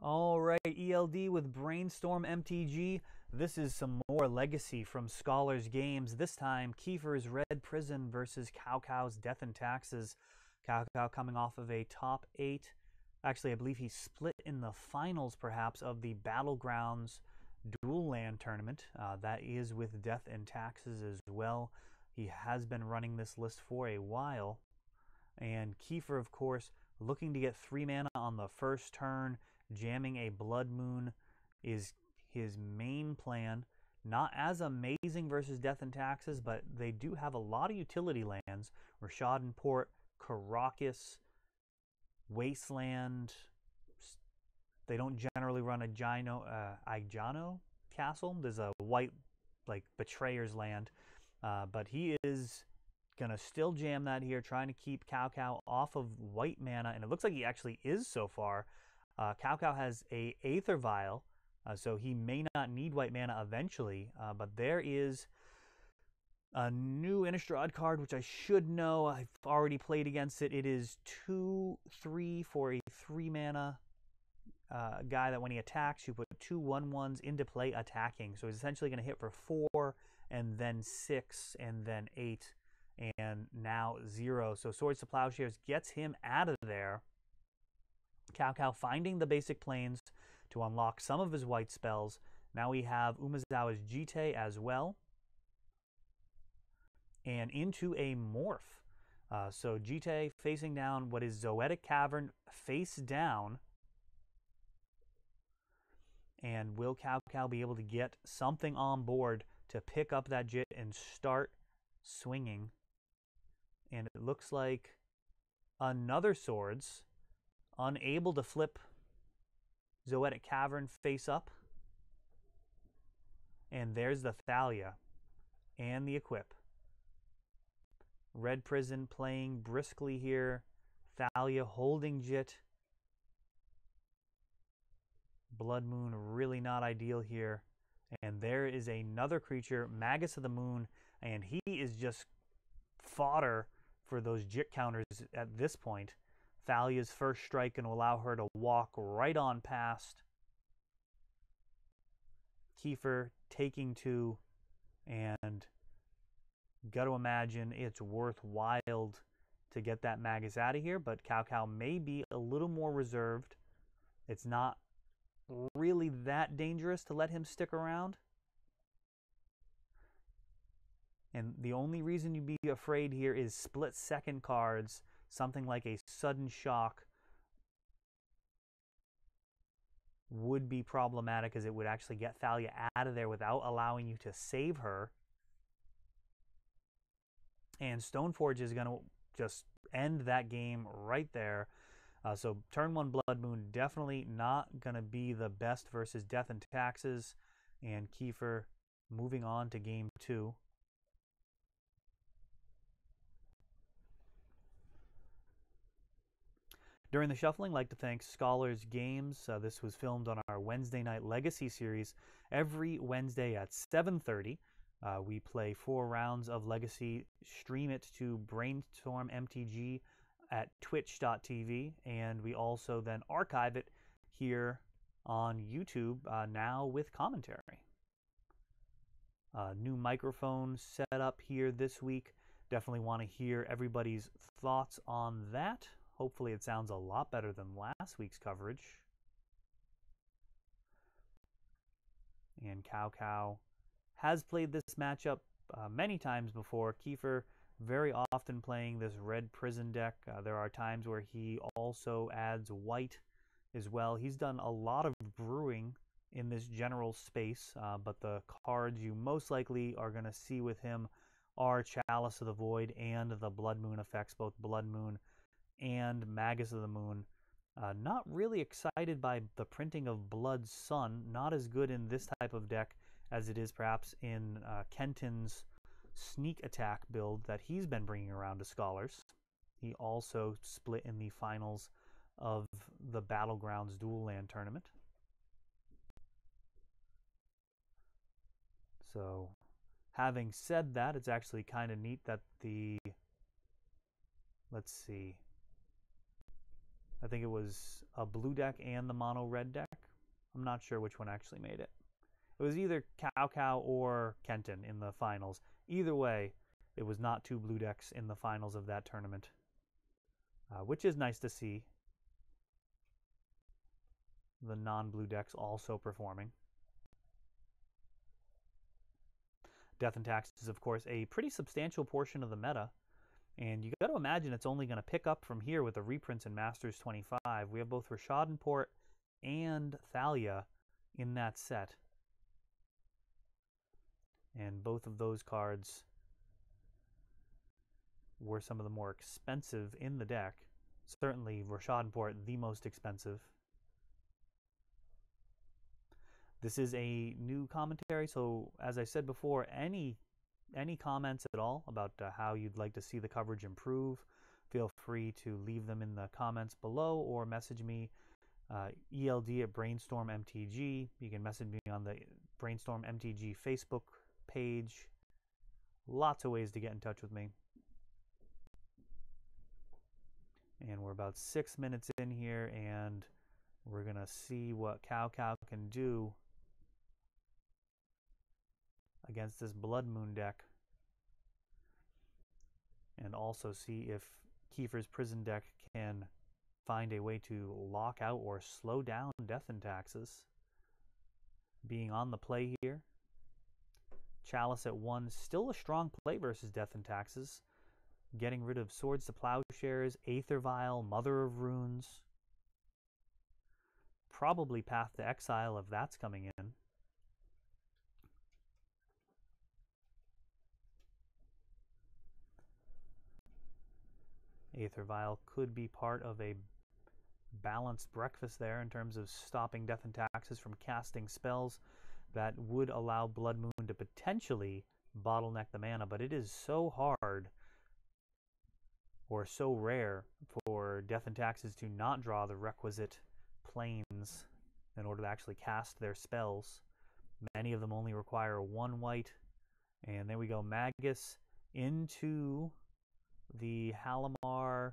All right, ELD with Brainstorm MTG. This is some more legacy from Scholars Games. This time, Kiefer's Red Prison versus Cow Cow's Death and Taxes. Cow Cow coming off of a top eight. Actually, I believe he split in the finals, perhaps, of the Battlegrounds Dual Land Tournament. Uh, that is with Death and Taxes as well. He has been running this list for a while. And Kiefer, of course, looking to get three mana on the first turn jamming a Blood Moon is his main plan. Not as amazing versus Death and Taxes, but they do have a lot of utility lands. Rishadan Port, Karakas, Wasteland. They don't generally run a Gino, uh, Igano castle. There's a white, like, Betrayer's land. Uh, but he is going to still jam that here, trying to keep Cow Cow off of white mana. And it looks like he actually is so far. Uh, has a Aether Vial, uh, so he may not need white mana eventually, uh, but there is a new Innistrad card, which I should know. I've already played against it. It is 2 3 for a 3 mana uh, guy that when he attacks, you put two 1 1s into play attacking. So he's essentially going to hit for 4 and then 6 and then 8 and now 0. So Swords to Plowshares gets him out of there. Cow finding the basic plains to unlock some of his white spells. Now we have Umezawa's Jitte as well. And into a morph. Uh, so Jitte facing down what is Zoetic Cavern face down. And will Cow be able to get something on board to pick up that Jit and start swinging? And it looks like another Swords unable to flip Zoetic Cavern face up. And there's the Thalia and the Equip. Red Prison playing briskly here. Thalia holding Jit. Blood Moon really not ideal here. And there is another creature, Magus of the Moon, and he is just fodder for those Jit counters at this point. Thalia's first strike and allow her to walk right on past. Kiefer taking two, and got to imagine it's worthwhile to get that Magus out of here, but Cow Cow may be a little more reserved. It's not really that dangerous to let him stick around. And the only reason you'd be afraid here is split second cards something like a sudden shock would be problematic as it would actually get Thalia out of there without allowing you to save her. And Stoneforge is going to just end that game right there. Uh, so turn one Blood Moon definitely not going to be the best versus Death and Taxes. And Kiefer moving on to game two. During the shuffling, I'd like to thank Scholars Games. Uh, this was filmed on our Wednesday night Legacy series. Every Wednesday at 7:30, uh, we play four rounds of Legacy. Stream it to Brainstorm MTG at Twitch.tv, and we also then archive it here on YouTube uh, now with commentary. Uh, new microphone set up here this week. Definitely want to hear everybody's thoughts on that. Hopefully it sounds a lot better than last week's coverage. And Cow Cow has played this matchup uh, many times before. Kiefer very often playing this red prison deck. Uh, there are times where he also adds white as well. He's done a lot of brewing in this general space, uh, but the cards you most likely are going to see with him are Chalice of the Void and the Blood Moon effects, both Blood Moon and Magus of the Moon. Uh, not really excited by the printing of Blood Sun. Not as good in this type of deck as it is perhaps in uh, Kenton's sneak attack build that he's been bringing around to scholars. He also split in the finals of the Battlegrounds Dual Land Tournament. So, having said that, it's actually kind of neat that the, let's see, I think it was a blue deck and the mono red deck. I'm not sure which one actually made it. It was either Cow Cow or Kenton in the finals. Either way, it was not two blue decks in the finals of that tournament, uh, which is nice to see. The non blue decks also performing. Death and Taxes is, of course, a pretty substantial portion of the meta. And you got to imagine it's only going to pick up from here with the reprints in Masters 25. We have both Rishadan and Port and Thalia in that set. And both of those cards were some of the more expensive in the deck. Certainly Rishadan the most expensive. This is a new commentary, so as I said before, any any comments at all about uh, how you'd like to see the coverage improve, feel free to leave them in the comments below or message me uh, ELD at Brainstorm MTG. You can message me on the Brainstorm MTG Facebook page. Lots of ways to get in touch with me. And we're about six minutes in here, and we're going to see what Cow Cow can do against this Blood Moon deck. And also see if Kiefer's Prison deck can find a way to lock out or slow down Death and Taxes. Being on the play here. Chalice at 1, still a strong play versus Death and Taxes. Getting rid of Swords to Plowshares, Aether Vial, Mother of Runes. Probably Path to Exile if that's coming in. Aether Vial could be part of a balanced breakfast there in terms of stopping Death and Taxes from casting spells that would allow Blood Moon to potentially bottleneck the mana, but it is so hard or so rare for Death and Taxes to not draw the requisite plains in order to actually cast their spells. Many of them only require one white. And there we go, Magus into the Halimar,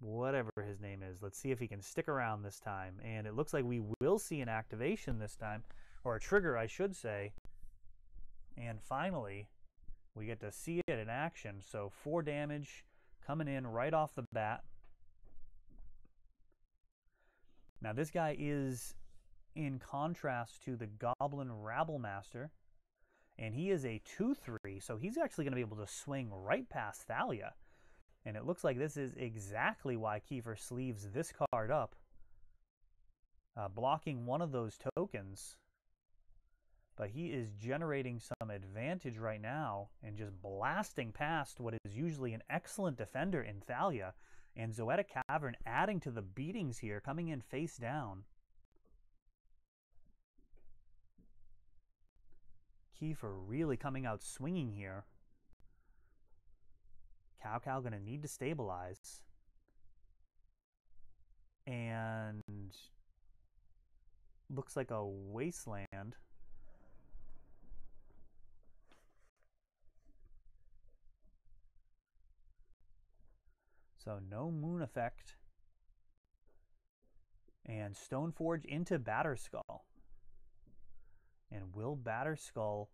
whatever his name is. Let's see if he can stick around this time. And it looks like we will see an activation this time, or a trigger, I should say. And finally, we get to see it in action. So four damage coming in right off the bat. Now this guy is in contrast to the Goblin Rabblemaster, and he is a 2-3, so he's actually going to be able to swing right past Thalia. And it looks like this is exactly why Kiefer sleeves this card up, uh, blocking one of those tokens. But he is generating some advantage right now and just blasting past what is usually an excellent defender in Thalia. And Zoetic Cavern adding to the beatings here, coming in face down. Kiefer really coming out swinging here. Cow Cow going to need to stabilize. And looks like a wasteland. So no moon effect. And Stoneforge into Batterskull. And will Batterskull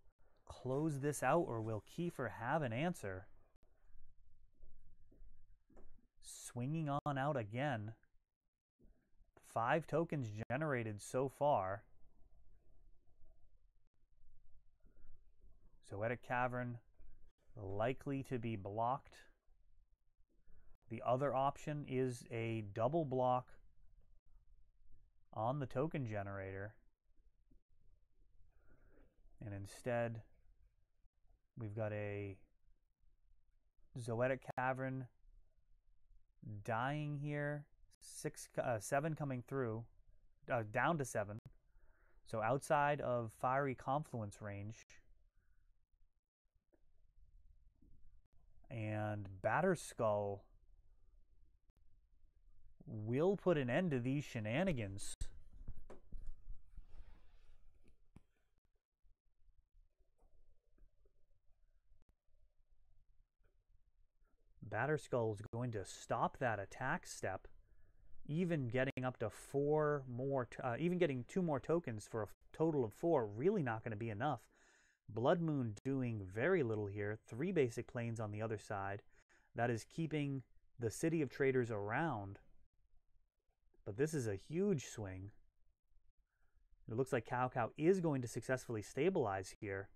close this out or will Kiefer have an answer? Swinging on out again. Five tokens generated so far. Zoetic Cavern likely to be blocked. The other option is a double block on the token generator. And instead, we've got a Zoetic Cavern dying here, six, uh, seven coming through, uh, down to seven. So outside of Fiery Confluence range. And Batterskull will put an end to these shenanigans. Batterskull is going to stop that attack step, even getting up to four more, uh, even getting two more tokens for a total of four, really not going to be enough. Blood Moon doing very little here. Three basic plains on the other side. That is keeping the City of Traders around. But this is a huge swing. It looks like Cow Cow is going to successfully stabilize here.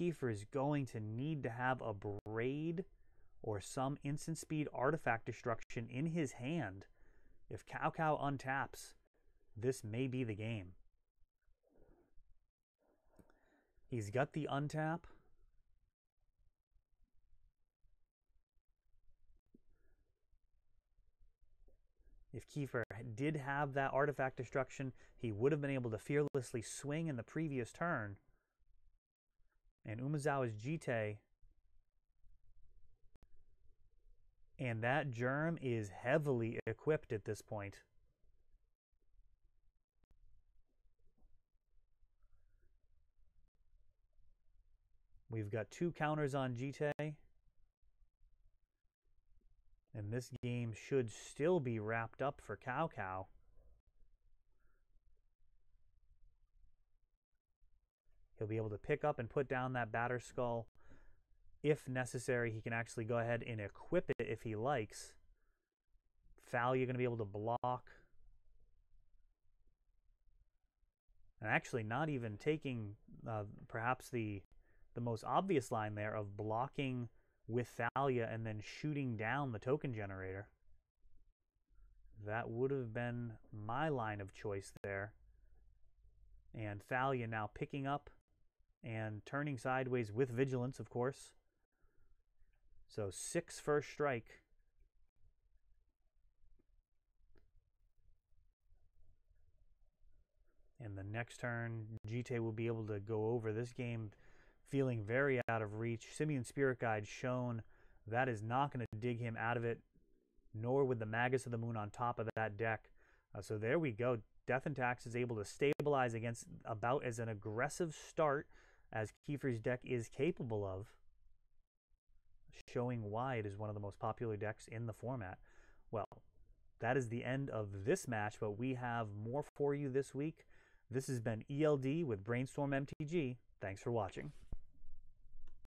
Kiefer is going to need to have a braid or some instant speed artifact destruction in his hand. If Cow Cow untaps, this may be the game. He's got the untap. If Kiefer did have that artifact destruction, he would have been able to fearlessly swing in the previous turn. And Umezawa's Jitte. And that germ is heavily equipped at this point. We've got two counters on Jitte. And this game should still be wrapped up for Cow Cow. He'll be able to pick up and put down that Batterskull. If necessary, he can actually go ahead and equip it if he likes. Thalia going to be able to block. And actually not even taking uh, perhaps the the most obvious line there of blocking with Thalia and then shooting down the token generator. That would have been my line of choice there. And Thalia now picking up and turning sideways with vigilance, of course. So six first strike. And the next turn, Jitte will be able to go over this game feeling very out of reach. Simian Spirit Guide shown that is not going to dig him out of it, nor would the Magus of the Moon on top of that deck. Uh, so there we go. Death and Tax is able to stabilize against about as an aggressive start as Kiefer's deck is capable of, showing why it is one of the most popular decks in the format. Well, that is the end of this match, but we have more for you this week. This has been ELD with Brainstorm MTG. Thanks for watching.